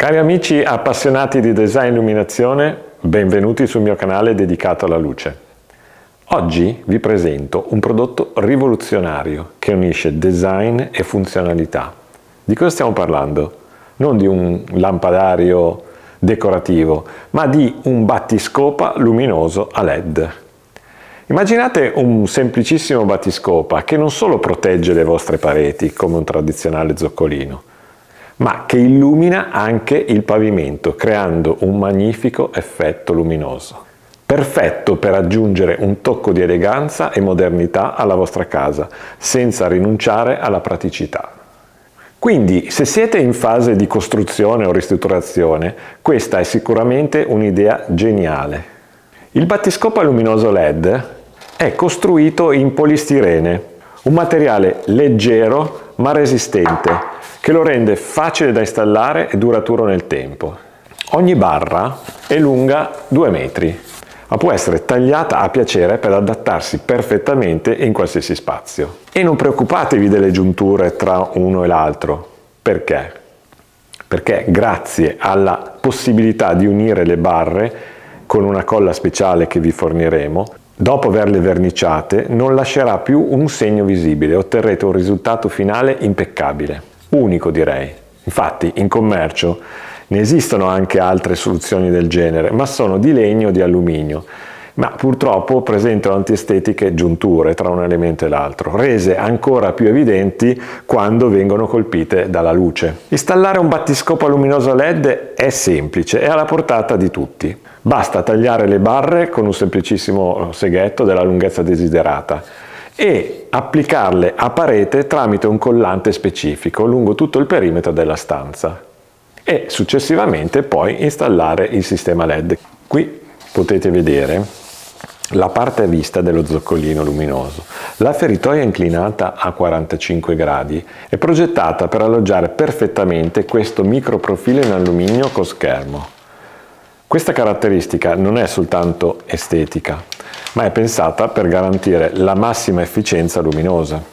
Cari amici appassionati di design e illuminazione, benvenuti sul mio canale dedicato alla luce. Oggi vi presento un prodotto rivoluzionario che unisce design e funzionalità. Di cosa stiamo parlando? Non di un lampadario decorativo, ma di un battiscopa luminoso a LED. Immaginate un semplicissimo battiscopa che non solo protegge le vostre pareti come un tradizionale zoccolino, ma che illumina anche il pavimento creando un magnifico effetto luminoso. Perfetto per aggiungere un tocco di eleganza e modernità alla vostra casa, senza rinunciare alla praticità. Quindi, se siete in fase di costruzione o ristrutturazione, questa è sicuramente un'idea geniale. Il battiscopa luminoso LED è costruito in polistirene, un materiale leggero ma resistente, che lo rende facile da installare e duraturo nel tempo. Ogni barra è lunga 2 metri, ma può essere tagliata a piacere per adattarsi perfettamente in qualsiasi spazio. E non preoccupatevi delle giunture tra uno e l'altro. Perché? Perché grazie alla possibilità di unire le barre con una colla speciale che vi forniremo, dopo averle verniciate non lascerà più un segno visibile, otterrete un risultato finale impeccabile. Unico direi. Infatti in commercio ne esistono anche altre soluzioni del genere, ma sono di legno o di alluminio, ma purtroppo presentano antiestetiche giunture tra un elemento e l'altro, rese ancora più evidenti quando vengono colpite dalla luce. Installare un battiscopo luminoso LED è semplice, è alla portata di tutti. Basta tagliare le barre con un semplicissimo seghetto della lunghezza desiderata e applicarle a parete tramite un collante specifico lungo tutto il perimetro della stanza e successivamente poi installare il sistema LED. Qui potete vedere la parte a vista dello zoccolino luminoso. La feritoia inclinata a 45 gradi è progettata per alloggiare perfettamente questo microprofilo in alluminio con schermo. Questa caratteristica non è soltanto estetica, ma è pensata per garantire la massima efficienza luminosa. Non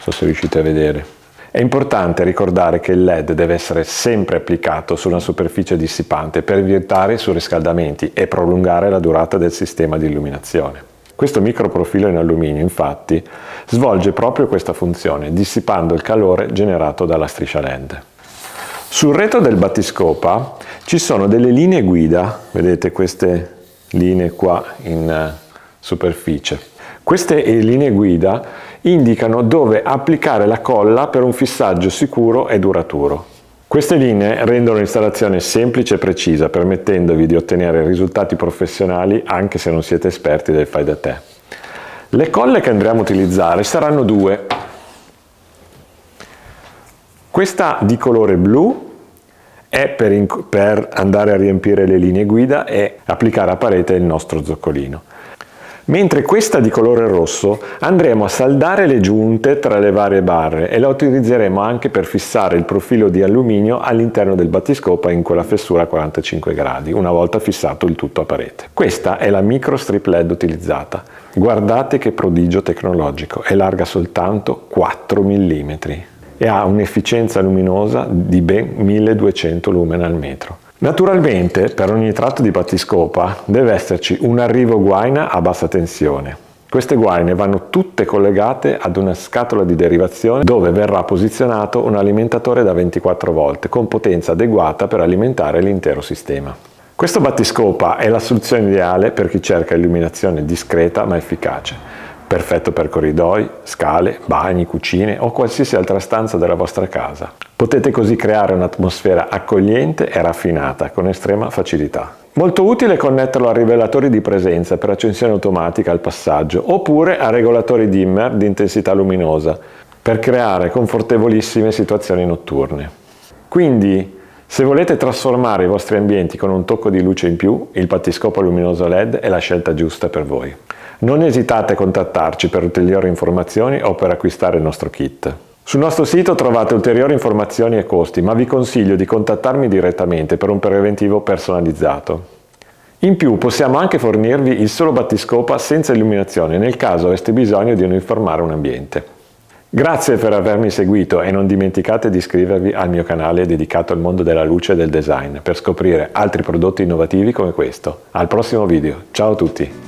so se riuscite a vedere. È importante ricordare che il LED deve essere sempre applicato su una superficie dissipante per evitare i surriscaldamenti e prolungare la durata del sistema di illuminazione. Questo microprofilo in alluminio infatti svolge proprio questa funzione dissipando il calore generato dalla striscia LED. Sul retro del battiscopa ci sono delle linee guida, vedete queste linee qua in eh, superficie. Queste linee guida indicano dove applicare la colla per un fissaggio sicuro e duraturo. Queste linee rendono l'installazione semplice e precisa, permettendovi di ottenere risultati professionali anche se non siete esperti del fai da te. Le colle che andremo a utilizzare saranno due. Questa di colore blu è per, per andare a riempire le linee guida e applicare a parete il nostro zoccolino. Mentre questa di colore rosso andremo a saldare le giunte tra le varie barre e la utilizzeremo anche per fissare il profilo di alluminio all'interno del battiscopa in quella fessura a 45 gradi, una volta fissato il tutto a parete. Questa è la micro strip LED utilizzata. Guardate che prodigio tecnologico, è larga soltanto 4 mm e ha un'efficienza luminosa di ben 1200 lumen al metro. Naturalmente per ogni tratto di battiscopa deve esserci un arrivo guaina a bassa tensione. Queste guaine vanno tutte collegate ad una scatola di derivazione dove verrà posizionato un alimentatore da 24 volt con potenza adeguata per alimentare l'intero sistema. Questo battiscopa è la soluzione ideale per chi cerca illuminazione discreta ma efficace perfetto per corridoi, scale, bagni, cucine o qualsiasi altra stanza della vostra casa. Potete così creare un'atmosfera accogliente e raffinata con estrema facilità. Molto utile connetterlo a rivelatori di presenza per accensione automatica al passaggio oppure a regolatori dimmer di intensità luminosa per creare confortevolissime situazioni notturne. Quindi se volete trasformare i vostri ambienti con un tocco di luce in più, il battiscopo luminoso LED è la scelta giusta per voi. Non esitate a contattarci per ulteriori informazioni o per acquistare il nostro kit. Sul nostro sito trovate ulteriori informazioni e costi, ma vi consiglio di contattarmi direttamente per un preventivo personalizzato. In più possiamo anche fornirvi il solo battiscopa senza illuminazione nel caso aveste bisogno di uniformare un ambiente. Grazie per avermi seguito e non dimenticate di iscrivervi al mio canale dedicato al mondo della luce e del design per scoprire altri prodotti innovativi come questo. Al prossimo video, ciao a tutti!